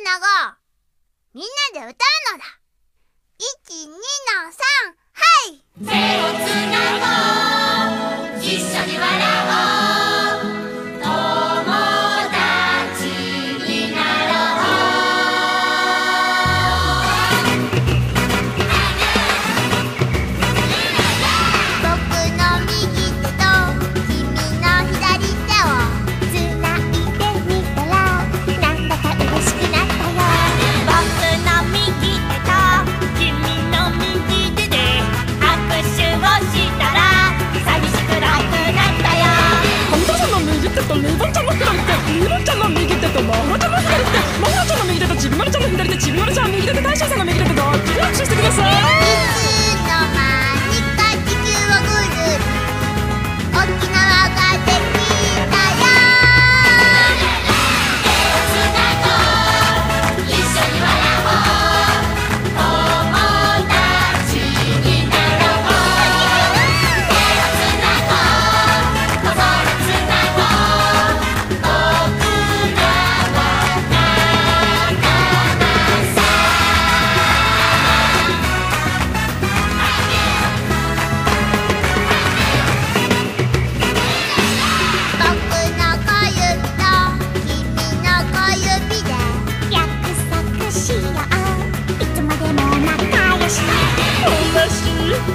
つなごうみんなで歌うのだ。1、2の3はい。右手とマホちゃんの左手マホちゃんの右手とちびまるちゃんの左手ちびまるちゃんの右手で大将さん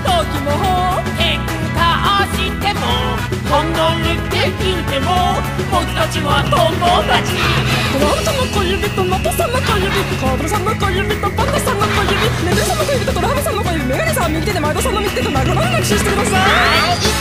時もエクタしても離れていても僕たちは友達。このちゃんの小指とマトさんの小指カブルさんの小指とパンダさんの小指メルさんの小指とドラムさんの小指メガネさん右手で前田さんの右手と仲間に握手してください。